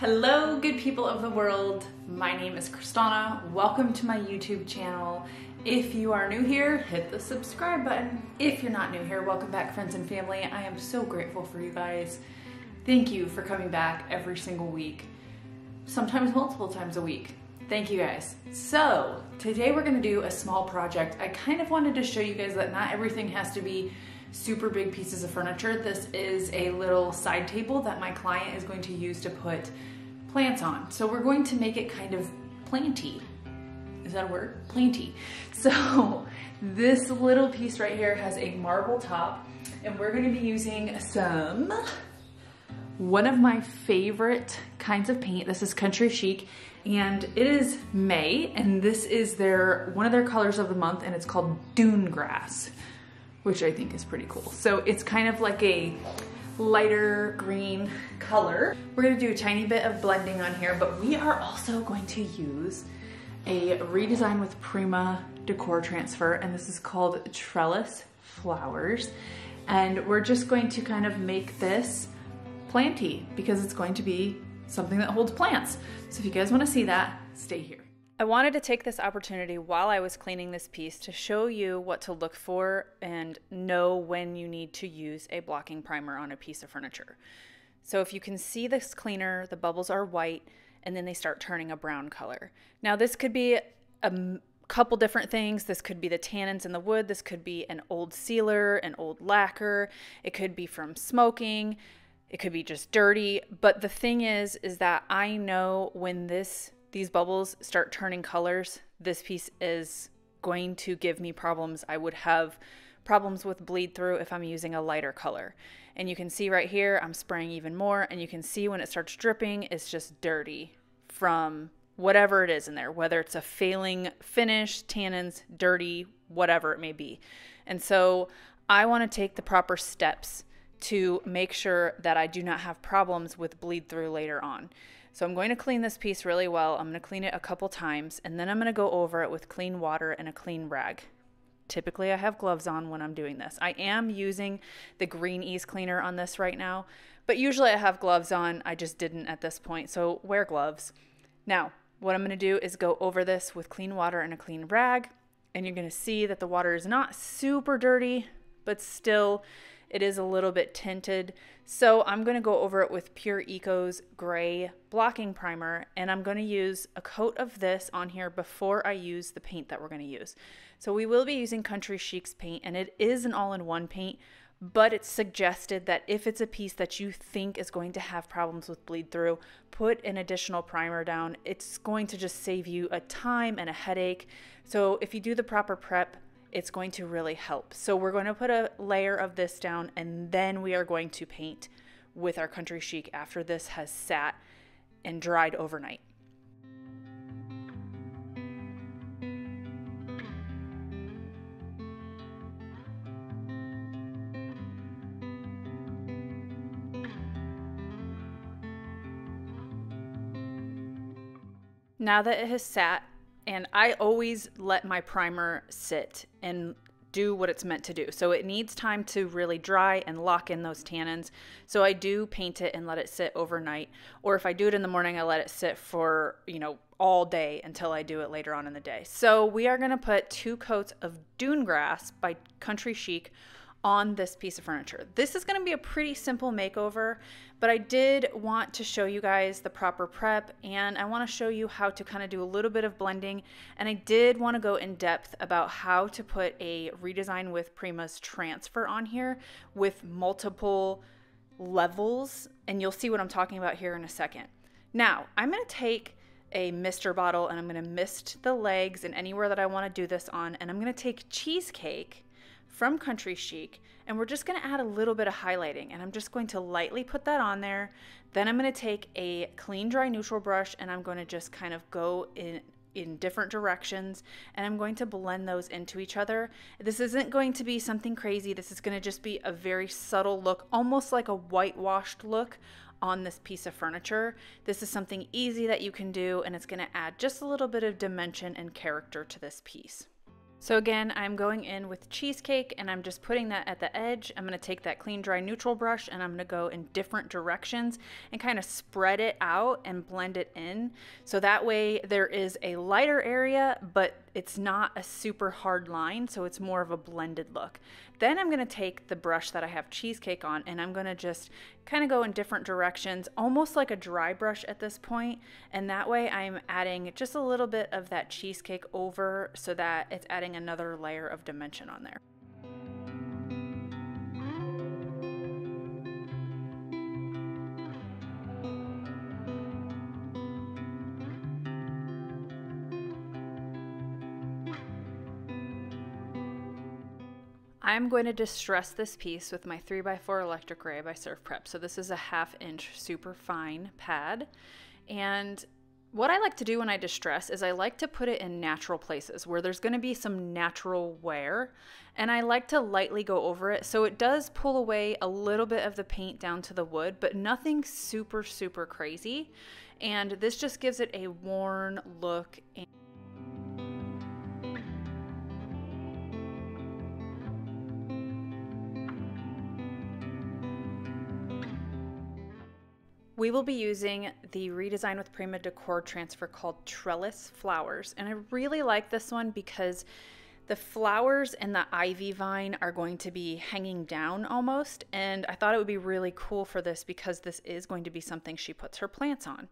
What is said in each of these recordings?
Hello, good people of the world. My name is Kristana. Welcome to my YouTube channel. If you are new here, hit the subscribe button. If you're not new here, welcome back, friends and family. I am so grateful for you guys. Thank you for coming back every single week, sometimes multiple times a week. Thank you guys. So, today we're gonna do a small project. I kind of wanted to show you guys that not everything has to be super big pieces of furniture. This is a little side table that my client is going to use to put plants on. So we're going to make it kind of planty. Is that a word? Planty. So this little piece right here has a marble top and we're gonna be using some, one of my favorite kinds of paint. This is Country Chic and it is May and this is their, one of their colors of the month and it's called Dune Grass, which I think is pretty cool. So it's kind of like a lighter green color. We're gonna do a tiny bit of blending on here, but we are also going to use a redesign with Prima decor transfer, and this is called Trellis Flowers. And we're just going to kind of make this planty because it's going to be something that holds plants. So if you guys wanna see that, stay here. I wanted to take this opportunity while I was cleaning this piece to show you what to look for and know when you need to use a blocking primer on a piece of furniture. So if you can see this cleaner, the bubbles are white and then they start turning a brown color. Now this could be a couple different things. This could be the tannins in the wood. This could be an old sealer, an old lacquer. It could be from smoking. It could be just dirty. But the thing is, is that I know when this these bubbles start turning colors, this piece is going to give me problems. I would have problems with bleed through if I'm using a lighter color. And you can see right here, I'm spraying even more and you can see when it starts dripping, it's just dirty from whatever it is in there, whether it's a failing finish, tannins, dirty, whatever it may be. And so I want to take the proper steps to make sure that I do not have problems with bleed through later on. So I'm going to clean this piece really well. I'm going to clean it a couple times and then I'm going to go over it with clean water and a clean rag. Typically I have gloves on when I'm doing this. I am using the GREENEZ cleaner on this right now, but usually I have gloves on. I just didn't at this point, so wear gloves. Now, what I'm going to do is go over this with clean water and a clean rag, and you're going to see that the water is not super dirty, but still it is a little bit tinted. So I'm going to go over it with Pure Eco's gray blocking primer and I'm going to use a coat of this on here before I use the paint that we're going to use. So we will be using Country Chic's paint and it is an all-in-one paint, but it's suggested that if it's a piece that you think is going to have problems with bleed through, put an additional primer down. It's going to just save you a time and a headache. So if you do the proper prep, it's going to really help. So we're going to put a layer of this down and then we are going to paint with our Country Chic after this has sat and dried overnight. Now that it has sat and I always let my primer sit and do what it's meant to do. So it needs time to really dry and lock in those tannins. So I do paint it and let it sit overnight. Or if I do it in the morning, I let it sit for, you know, all day until I do it later on in the day. So we are going to put two coats of Dune Grass by Country Chic on this piece of furniture. This is going to be a pretty simple makeover, but I did want to show you guys the proper prep and I want to show you how to kind of do a little bit of blending and I did want to go in depth about how to put a redesign with Prima's transfer on here with multiple levels and you'll see what I'm talking about here in a second. Now, I'm going to take a mister bottle and I'm going to mist the legs and anywhere that I want to do this on and I'm going to take cheesecake from Country Chic, and we're just gonna add a little bit of highlighting, and I'm just going to lightly put that on there. Then I'm gonna take a clean dry neutral brush and I'm gonna just kind of go in in different directions and I'm going to blend those into each other. This isn't going to be something crazy. This is going to just be a very subtle look, almost like a whitewashed look on this piece of furniture. This is something easy that you can do and it's going to add just a little bit of dimension and character to this piece. So again, I'm going in with cheesecake and I'm just putting that at the edge. I'm gonna take that clean dry neutral brush and I'm gonna go in different directions and kind of spread it out and blend it in. So that way there is a lighter area, but it's not a super hard line, so it's more of a blended look. Then I'm gonna take the brush that I have cheesecake on and I'm gonna just kind of go in different directions, almost like a dry brush at this point. And that way I'm adding just a little bit of that cheesecake over so that it's adding another layer of dimension on there. I'm going to distress this piece with my 3x4 electric ray by Surf Prep. So this is a half inch super fine pad. And what I like to do when I distress is I like to put it in natural places where there's going to be some natural wear and I like to lightly go over it so it does pull away a little bit of the paint down to the wood but nothing super super crazy and this just gives it a worn look We will be using the Redesign with Prima Decor transfer called Trellis Flowers. And I really like this one because the flowers and the ivy vine are going to be hanging down almost. And I thought it would be really cool for this because this is going to be something she puts her plants on.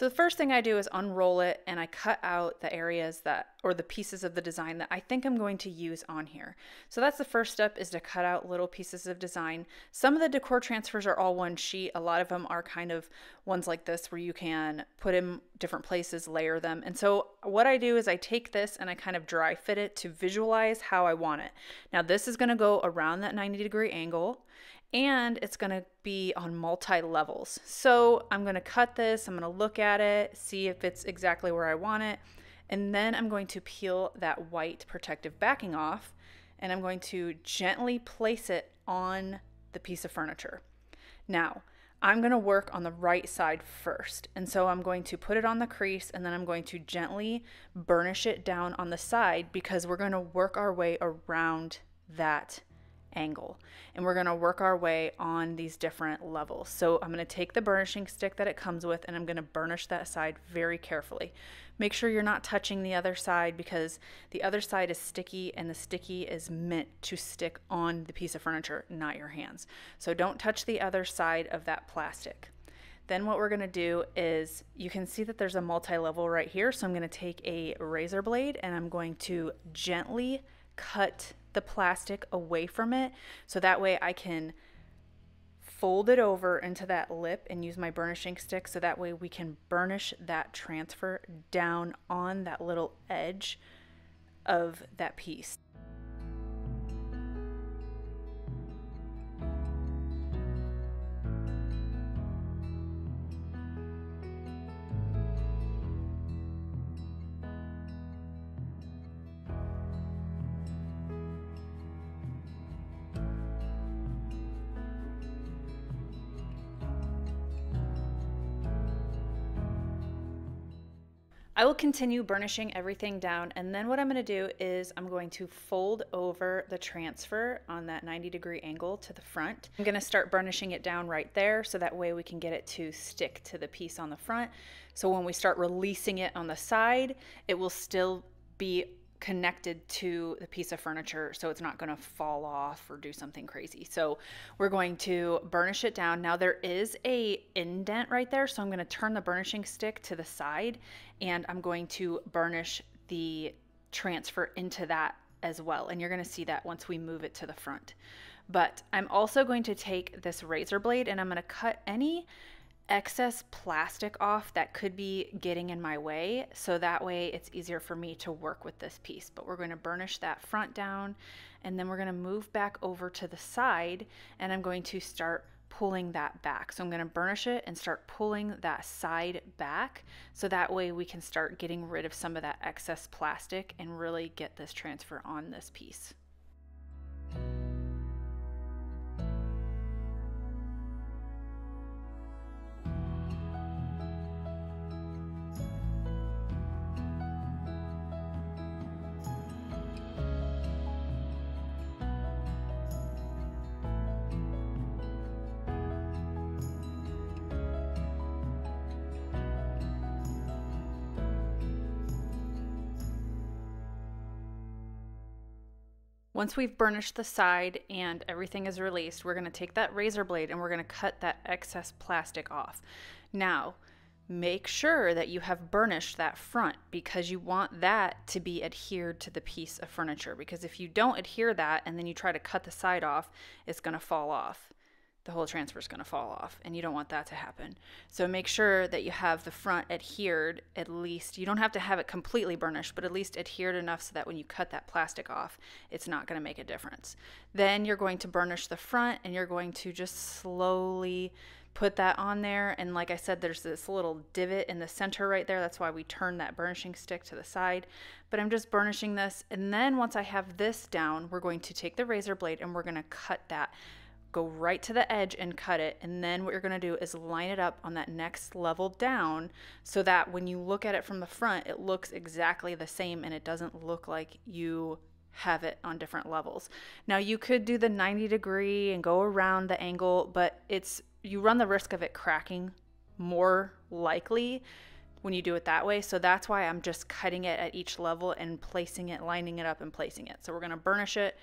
So the first thing I do is unroll it and I cut out the areas that, or the pieces of the design that I think I'm going to use on here. So that's the first step is to cut out little pieces of design. Some of the decor transfers are all one sheet. A lot of them are kind of ones like this where you can put in different places, layer them. And so what I do is I take this and I kind of dry fit it to visualize how I want it. Now this is gonna go around that 90 degree angle and it's going to be on multi levels. So I'm going to cut this, I'm going to look at it, see if it's exactly where I want it, and then I'm going to peel that white protective backing off and I'm going to gently place it on the piece of furniture. Now, I'm going to work on the right side first. And so I'm going to put it on the crease and then I'm going to gently burnish it down on the side because we're going to work our way around that angle. And we're gonna work our way on these different levels. So I'm gonna take the burnishing stick that it comes with and I'm gonna burnish that side very carefully. Make sure you're not touching the other side because the other side is sticky and the sticky is meant to stick on the piece of furniture, not your hands. So don't touch the other side of that plastic. Then what we're gonna do is, you can see that there's a multi-level right here. So I'm gonna take a razor blade and I'm going to gently cut the plastic away from it so that way I can fold it over into that lip and use my burnishing stick so that way we can burnish that transfer down on that little edge of that piece. I will continue burnishing everything down and then what I'm going to do is I'm going to fold over the transfer on that 90 degree angle to the front. I'm going to start burnishing it down right there so that way we can get it to stick to the piece on the front. So when we start releasing it on the side, it will still be connected to the piece of furniture so it's not going to fall off or do something crazy. So we're going to burnish it down. Now there is a indent right there, so I'm going to turn the burnishing stick to the side and I'm going to burnish the transfer into that as well. And you're going to see that once we move it to the front. But I'm also going to take this razor blade and I'm going to cut any excess plastic off that could be getting in my way. So that way it's easier for me to work with this piece. But we're going to burnish that front down and then we're going to move back over to the side and I'm going to start pulling that back. So I'm going to burnish it and start pulling that side back so that way we can start getting rid of some of that excess plastic and really get this transfer on this piece. Once we've burnished the side and everything is released, we're gonna take that razor blade and we're gonna cut that excess plastic off. Now, make sure that you have burnished that front because you want that to be adhered to the piece of furniture. Because if you don't adhere that and then you try to cut the side off, it's going to fall off. The whole transfer is going to fall off, and you don't want that to happen. So make sure that you have the front adhered at least. You don't have to have it completely burnished, but at least adhered enough so that when you cut that plastic off, it's not going to make a difference. Then you're going to burnish the front and you're going to just slowly put that on there. And like I said, there's this little divot in the center right there. That's why we turn that burnishing stick to the side. But I'm just burnishing this. And then once I have this down, we're going to take the razor blade and we're going to cut that. Go right to the edge and cut it. And then what you're going to do is line it up on that next level down so that when you look at it from the front, it looks exactly the same and it doesn't look like you have it on different levels. Now you could do the 90 degree and go around the angle, but it's you run the risk of it cracking more likely when you do it that way. So that's why I'm just cutting it at each level and placing it, lining it up and placing it. So we're going to burnish it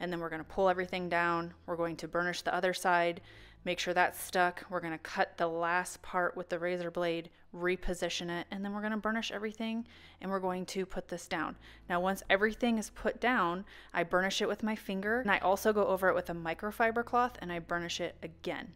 and then we're going to pull everything down. We're going to burnish the other side, make sure that's stuck. We're going to cut the last part with the razor blade, reposition it, and then we're going to burnish everything and we're going to put this down. Now, once everything is put down, I burnish it with my finger and I also go over it with a microfiber cloth and I burnish it again.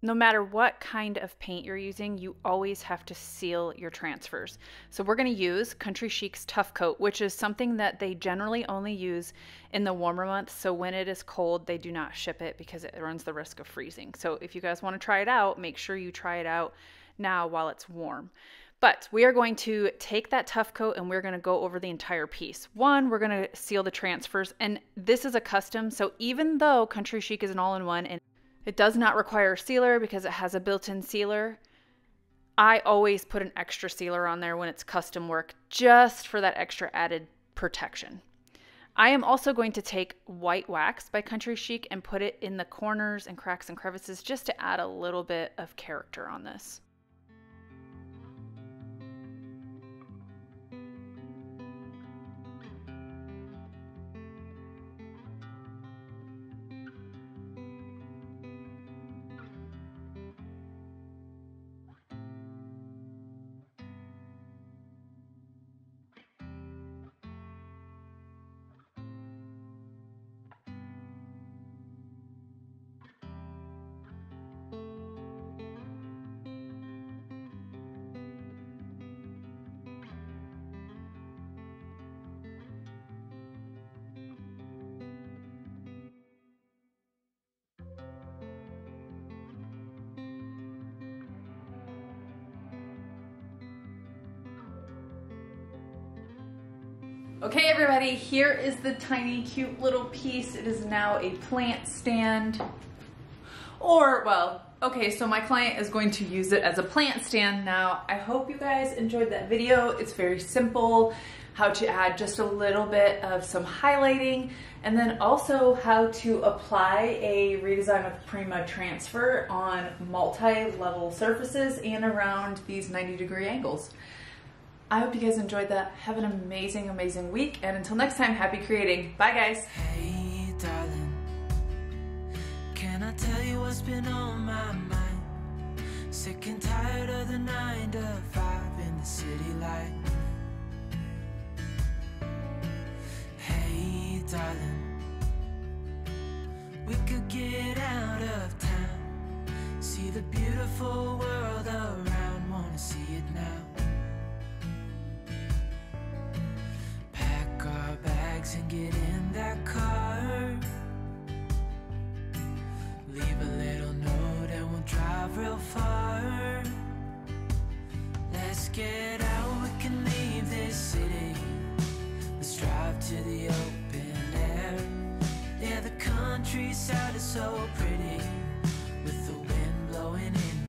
No matter what kind of paint you're using, you always have to seal your transfers. So we're going to use Country Chic's Tough Coat, which is something that they generally only use in the warmer months. So when it is cold, they do not ship it because it runs the risk of freezing. So if you guys want to try it out, make sure you try it out now while it's warm. But we are going to take that tough coat and we're going to go over the entire piece. One, we're going to seal the transfers, and this is a custom. So even though Country Chic is an all in one and it does not require a sealer because it has a built-in sealer. I always put an extra sealer on there when it's custom work just for that extra added protection. I am also going to take white wax by Country Chic and put it in the corners and cracks and crevices just to add a little bit of character on this. Okay everybody, here is the tiny cute little piece. It is now a plant stand. Or, well, okay, so my client is going to use it as a plant stand now. I hope you guys enjoyed that video. It's very simple, how to add just a little bit of some highlighting, and then also how to apply a redesign of Prima transfer on multi-level surfaces and around these 90 degree angles. I hope you guys enjoyed that. Have an amazing, amazing week. And until next time, happy creating. Bye, guys. Hey, darling, can I tell you what's been on my mind? Sick and tired of the nine to five in the city. Hey, darling, we could get out of town, see the beautiful world around, wanna see it now.